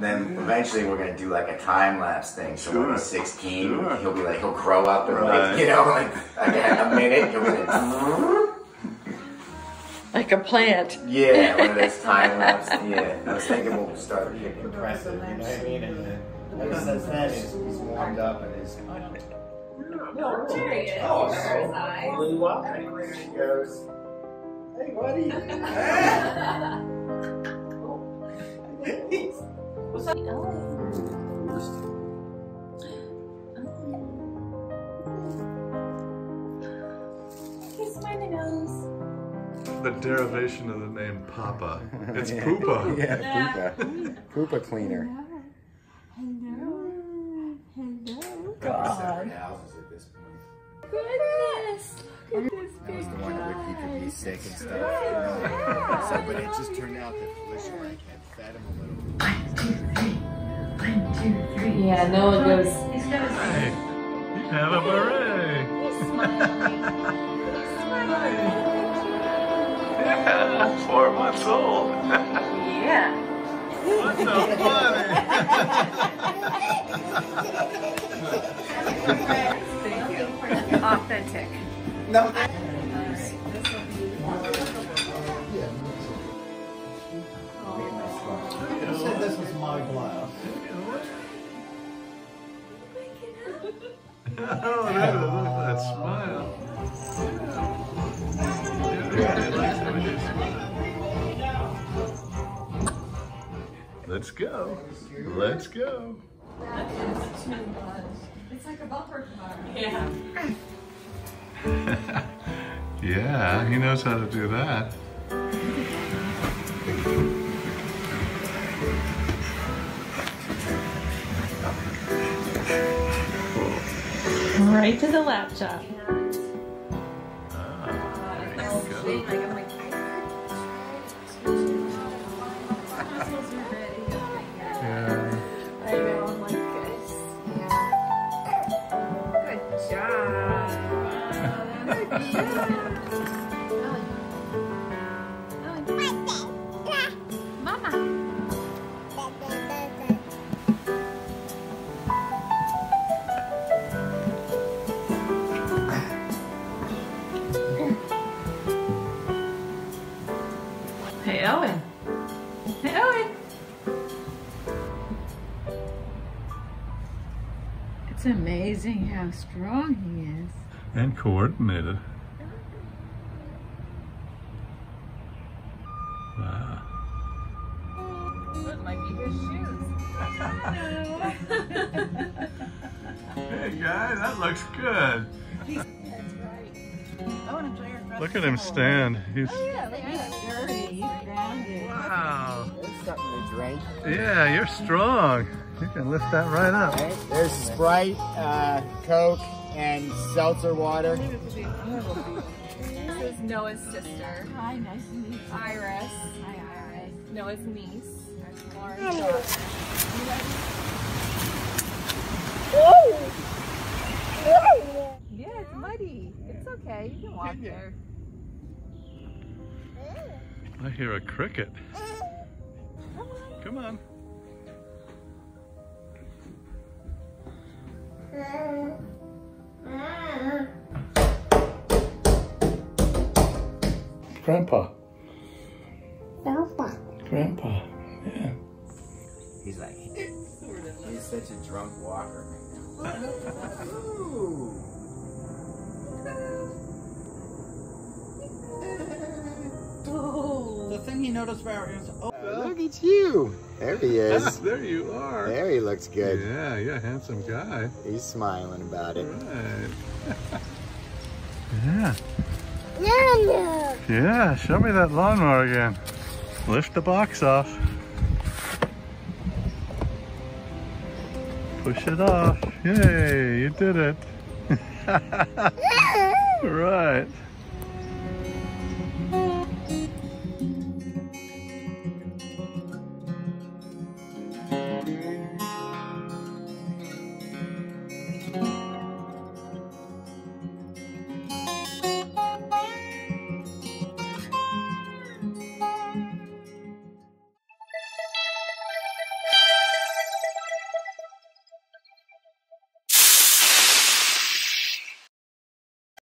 then eventually we're gonna do like a time lapse thing. So when he's 16, Sure. he'll be like he'll grow up in Right. like you know like, like a minute. He'll be like. Like a plant. Yeah, one of those time lapse. Yeah, I was thinking we'll start getting impressive, you know what I mean? And then ever since then, he's, he's warmed up and is. No, there he is. Oh, There's so eyes. blew up. And he goes. Hey, buddy. The derivation of the name Papa. It's Poopa. yeah, Poopa. Poopa cleaner. Hello. Hello. separate houses at this point. Goodness. Was big the one where he could be guy. sick and stuff. You know? So, but it just turned out that Felicia had fed him a little. Yeah, Noah goes. Hey, have a beret. Yeah, four months old. Yeah. What's so funny? Authentic. You glass. Oh, that, look at that smile. Yeah, he likes it when you smile. Let's go. Let's go. It's like a bumper car. Yeah. Yeah, he knows how to do that. Right to the laptop. Owen. It's amazing how strong he is. And coordinated. Wow. Those might be his shoes. Hey guy, that looks good. Look at him stand. He's Yeah, something to drink. Yeah, you're strong. You can lift that right up. Right? There's Sprite, uh, Coke, and seltzer water. This is Noah's sister, Hi, nice to meet you. Iris. Hi, Iris. Noah's niece. Lauren's daughter. Yeah, it's muddy. It's okay. You can walk there. I hear a cricket. Come on. Grandpa. Grandpa. Grandpa. Yeah. He's like, he's such a drunk walker. Ooh. The thing he noticed about is, oh, Look at you. There he is. there you are. There he looks good. Yeah, yeah, handsome guy. He's smiling about it. Right. yeah. Yeah, show me that lawnmower again. Lift the box off. Push it off. Yay, you did it. right.